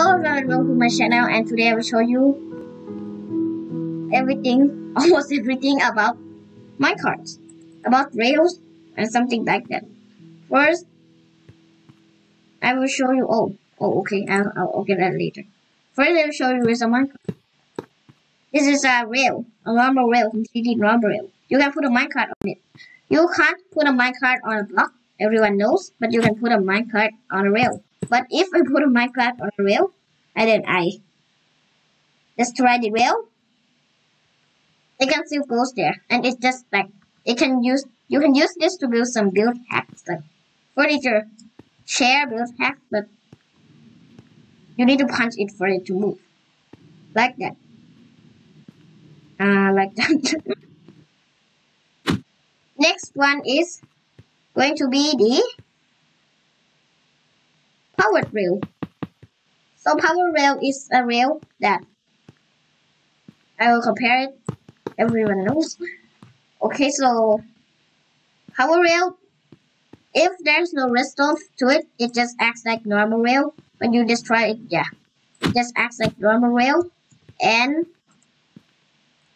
Hello everyone welcome to my channel and today I will show you everything, almost everything about minecarts, about rails and something like that. First, I will show you, oh, oh okay, I'll, I'll, get that later. First I will show you is a minecart. This is a rail, a normal rail, completely normal rail. You can put a minecart on it. You can't put a minecart on a block, everyone knows, but you can put a minecart on a rail. But if I put a minecart on a rail, and then I just try the rail, it can still goes there, and it's just like it can use you can use this to build some build hacks like furniture, chair build hacks, but you need to punch it for it to move, like that. Uh, like that. Next one is going to be the powered rail. So power rail is a rail that I will compare it. Everyone knows. Okay, so power rail. If there's no redstone to it, it just acts like normal rail. When you destroy it, yeah, it just acts like normal rail. And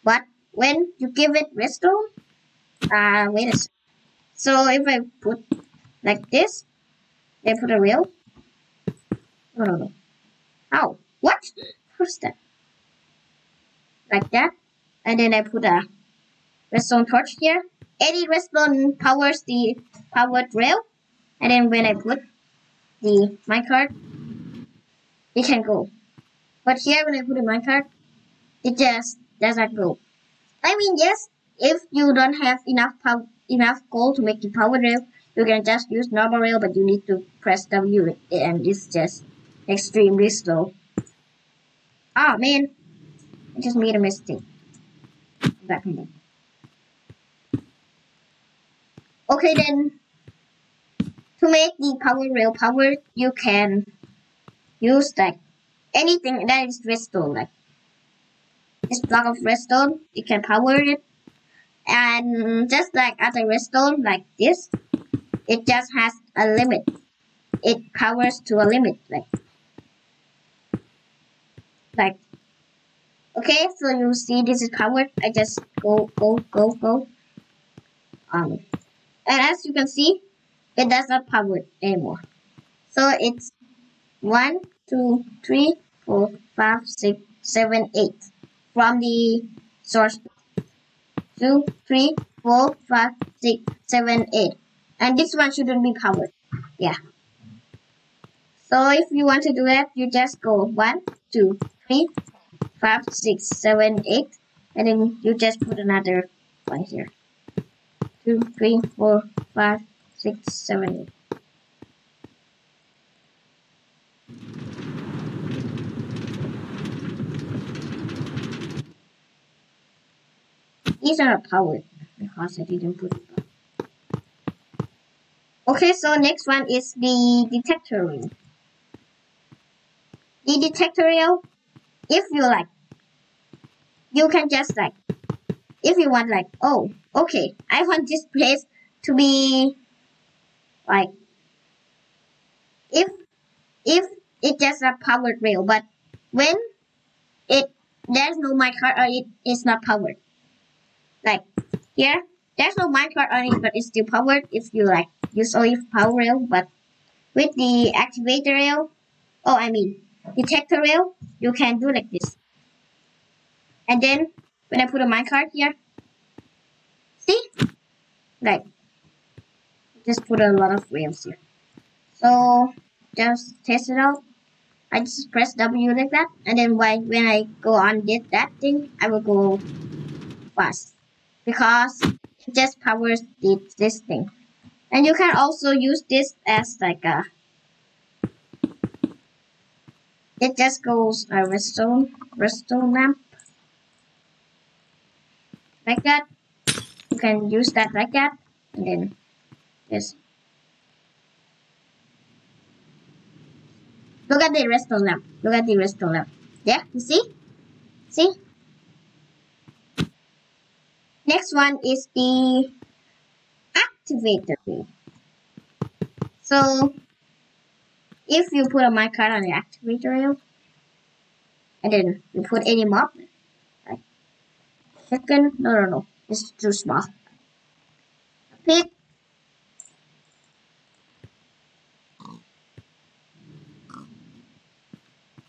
but when you give it redstone, uh, wait a second. So if I put like this, I put a rail, no, no, no. How? What? What's that? Like that. And then I put a redstone torch here. Any redstone powers the powered rail. And then when I put the minecart, it can go. But here when I put a minecart, it just doesn't go. I mean, yes, if you don't have enough power, enough gold to make the power rail, you can just use normal rail, but you need to press W and it's just extremely slow. Ah, oh, man. I just made a mistake. Okay, then. To make the power rail power, you can use like anything that is redstone, like this block of redstone, you can power it. And just like other redstone, like this, it just has a limit. It powers to a limit, like like okay so you see this is powered i just go go go go. Um and as you can see it does not power anymore. So it's one two three four five six seven eight from the source. Two three four five six seven eight. And this one shouldn't be powered. Yeah. So if you want to do that you just go one two three, five, six, seven, eight, and then you just put another one here. Two, three, four, five, six, seven, eight. These are powered because I didn't put it Okay, so next one is the detector rail. The detector rail if you like you can just like if you want like oh okay i want this place to be like if if it just a powered rail but when it there's no minecart or it is not powered. Like here there's no minecart on it but it's still powered if you like use only power rail but with the activator rail oh i mean detector rail, you can do like this. And then when I put a minecart here, see? Like, just put a lot of rails here. So, just test it out. I just press W like that, and then when, when I go on get that thing, I will go fast. Because it just powers this thing. And you can also use this as like a it just goes a redstone, redstone lamp. Like that. You can use that like that. And then this. Look at the redstone lamp. Look at the redstone lamp. Yeah, you see? See? Next one is the activator. So if you put a minecart on the activator rail, and then you put any mob. Like chicken, no, no, no, it's too small. Pig.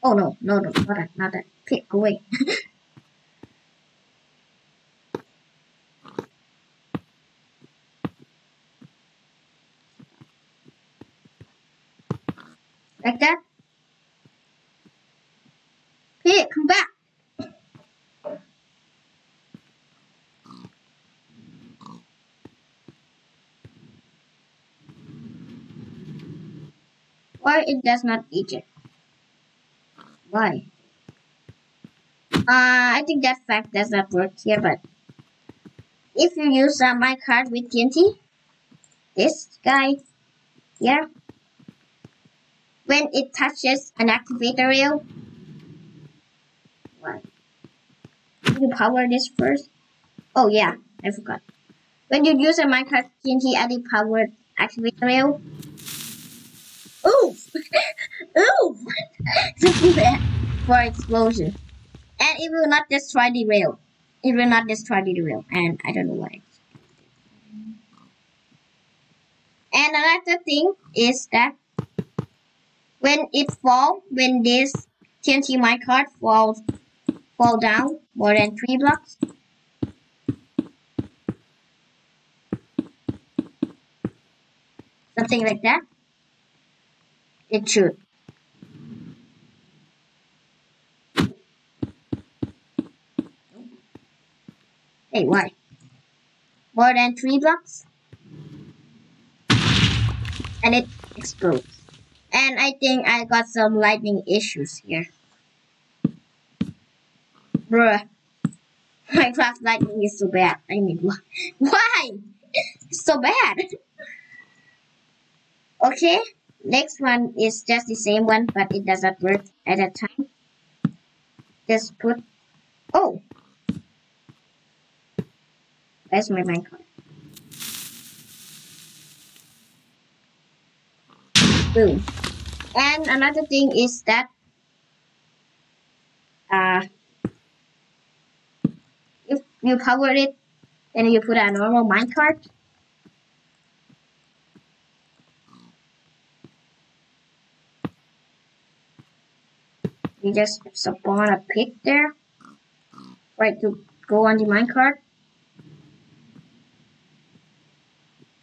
Oh no, no, no, not that, not that. Pig away. like that. Pig, come back. Why it does not eat it? Why? Uh, I think that fact does not work here, but if you use uh, minecart with TNT, this guy here, when it touches an activator rail, what? You power this first? Oh yeah, I forgot. When you use a minecart TNT at the powered activator rail, oof, oof, for explosion, and it will not destroy the rail. It will not destroy the rail, and I don't know why. And another thing is that when it fall, when this TNT minecart falls fall down more than three blocks, something like that, it should. Hey, why? More than three blocks? And it explodes. And I think I got some lightning issues here. Bruh. Minecraft lightning is so bad. I mean, why? It's so bad. okay, next one is just the same one, but it doesn't work at that time. Just put... Oh! Where's my minecart? Boom. And another thing is that uh, if you power it and you put a normal minecart, you just spawn a pig there, right to go on the minecart.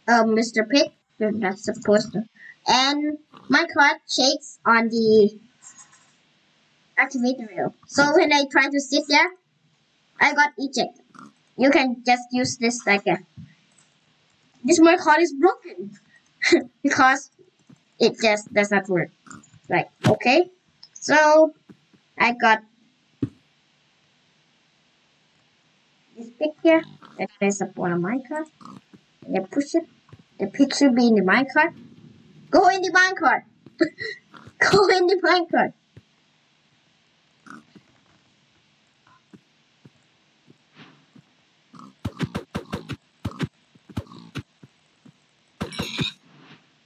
Um, Mr. Pig, you're not supposed to and minecart shakes on the activator rail. So when I try to sit there, I got ejected. You can just use this like a. This card is broken because it just does not work. Right? Okay. So I got this picture that is upon a minecart. And I push it. The picture be in the minecart. Go in the minecart. Go in the minecart.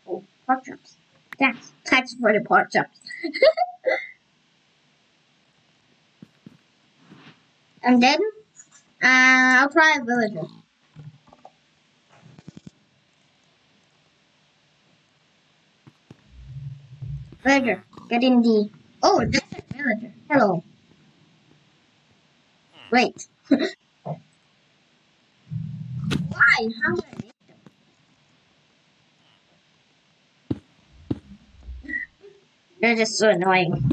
Oh, pork chops. That's thanks for the pork chops. and then uh, I'll try a villager. Villager, get in the... Oh, that's a villager. Hello. Wait. Why? How did I make them? They're just so annoying.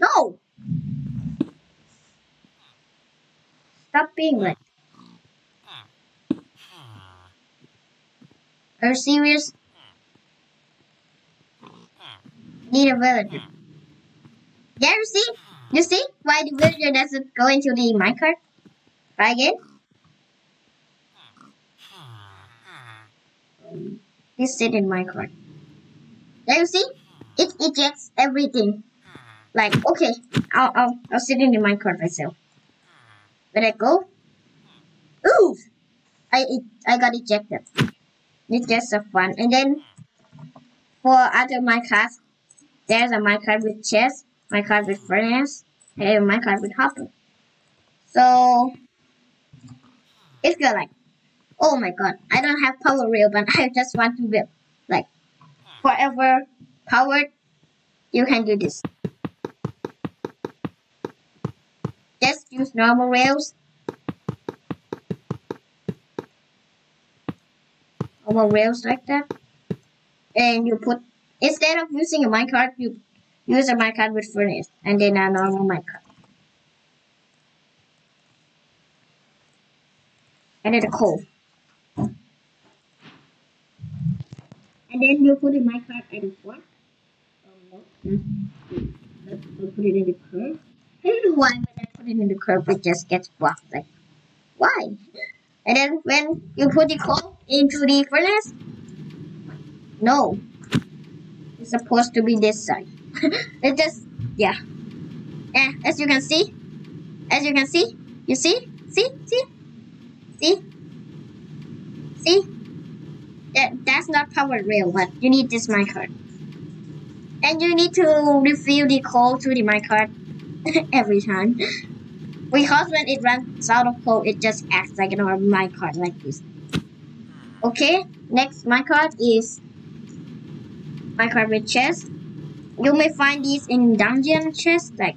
No! Stop being like Are serious? Need a villager. Yeah, you see? You see why the villager doesn't go into the minecart? Try again. This sit in minecart. There you see? It ejects everything. Like, okay, I'll, I'll, I'll sit in the minecart myself. Let it go. Ooh! I, I got ejected. It's just a fun. And then for other Minecraft, there's a minecart with chest, minecart with furnace, and minecart with hopper. So if you're like, oh my god, I don't have power rail, but I just want to build like forever powered, you can do this. Just use normal rails. Normal rails like that. And you put, instead of using a minecart, you use a minecart with furnace and then a normal minecart. And then a coal. And then you put in minecart at the front. Um, no. Let's put it in the curve. I don't know why when I put it in the curve it just gets blocked. Like, why? And then when you put the coal into the furnace, no, it's supposed to be this side. it just, yeah. Yeah, as you can see, as you can see, you see, see, see, see, see. That that's not powered rail, but you need this minecart. And you need to refill the coal to the minecart every time. Because when it runs out of coal, it just acts like a normal minecart like this. Okay, next minecart is minecart with chest. You may find these in dungeon chests, like,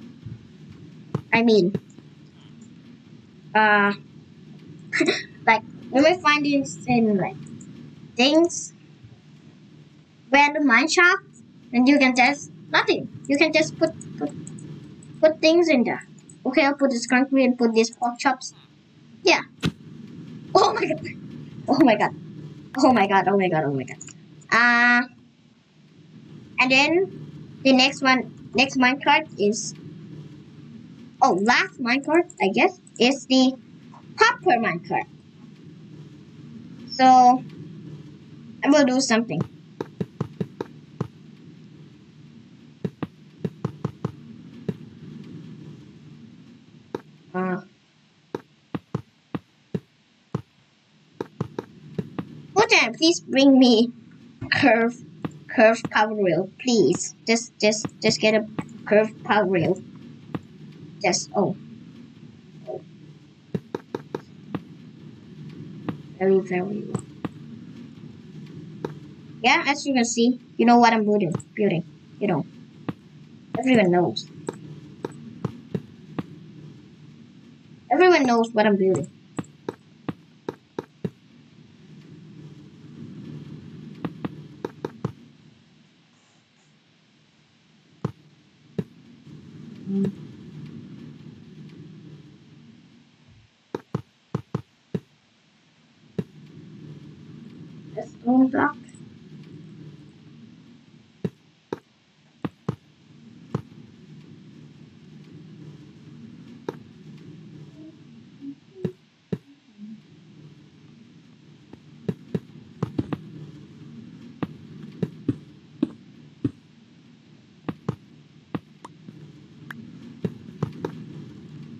I mean, uh, like, you may find these in, like, things, random mine shafts, and you can just, nothing, you can just put, put put things in there. Okay, I'll put this concrete and put these pork chops. Yeah. Oh my god. Oh my god. Oh my god. Oh my god. Oh my god. Uh, and then the next one, next minecart is, oh, last minecart, I guess, is the hopper minecart. So, I will do something. Uh, Hotan, please bring me curve curve power rail, please. Just just just get a curve power rail. Just oh. oh. Very very. Yeah, as you can see, you know what I'm building. Building, you know. Everyone knows. Everyone knows what I'm building.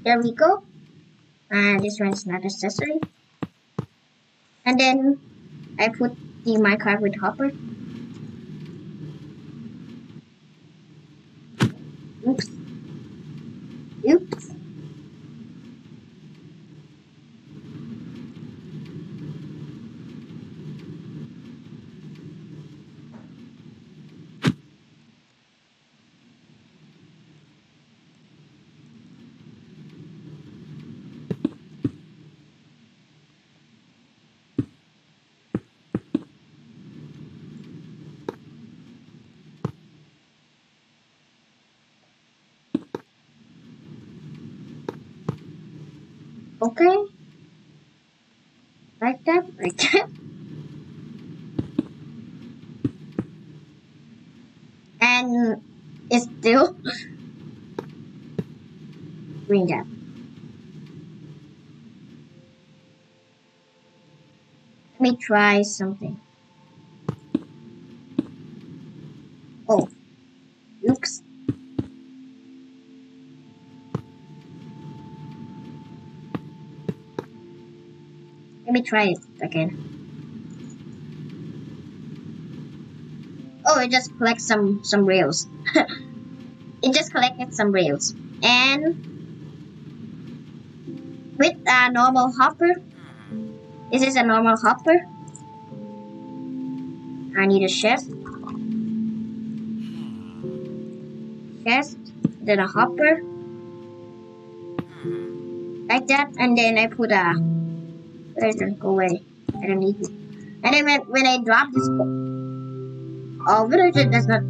There we go. And this one is not accessory. And then I put the minecart with hopper. Oops. Okay. Like that, like that. And it's still green that. Let me try something. Try it again. Oh, it just collects some some rails. it just collected some rails. And with a normal hopper, is this is a normal hopper. I need a chest. Chest, then a hopper. Like that, and then I put a. Is it? Go away. I don't need it. And then when, when I drop this. Oh, villager does not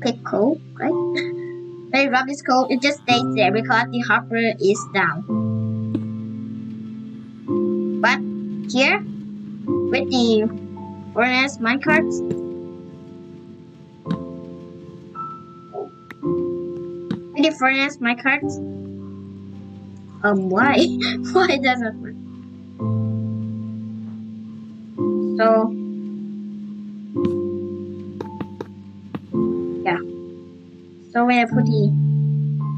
pick coal, right? when I drop this coal, it just stays there because the hopper is down. But here, with the furnace minecarts, with the furnace minecarts, um, why? why doesn't work? I put the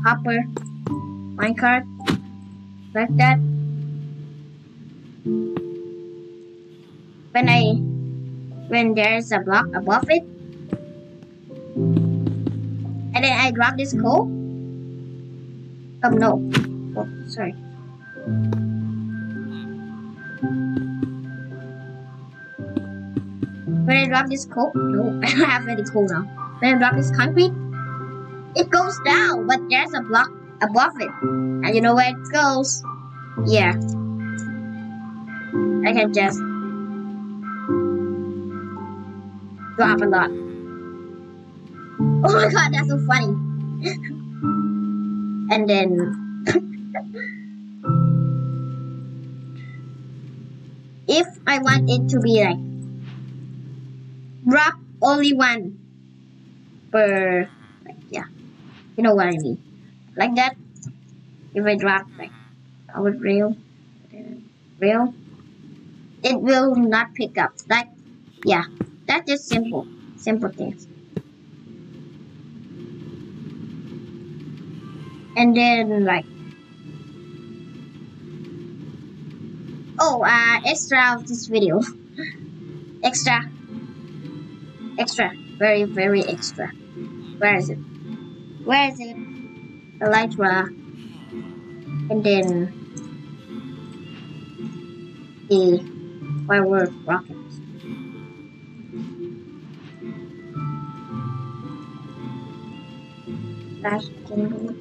hopper minecart like that, when I when there's a block above it, and then I drop this coal. Um, no. Oh, sorry. When I drop this coal, no, I don't have any coal now. When I drop this concrete, it goes down, but there's a block above it. And you know where it goes? Yeah. I can just drop a lot. Oh my god, that's so funny. and then if I want it to be like drop only one per you know what I mean? Like that? If I drop like power rail. Rail? It will not pick up. Like yeah. That's just simple. Simple things. And then like oh uh extra of this video. Extra. Extra. Very very extra. Where is it where is it elytra and then the firework jingle.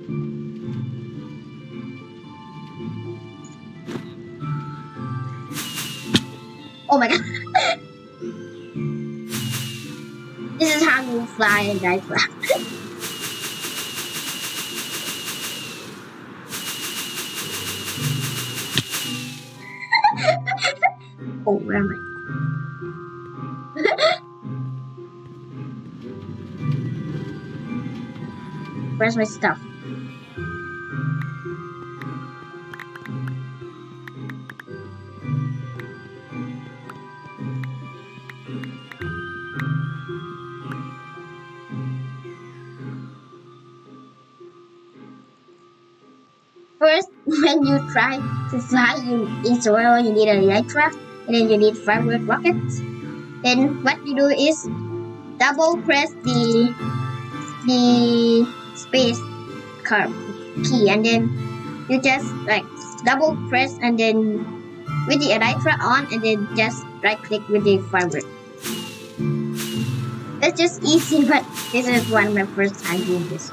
Oh my god. this is how you fly and die oh, where am I? Where's my stuff? First, when you try to fly in soil, you need a elytra, and then you need firework rockets. Then what you do is double press the the space car key and then you just like double press and then with the elytra on and then just right click with the firework. That's just easy but this is one of my first time doing this.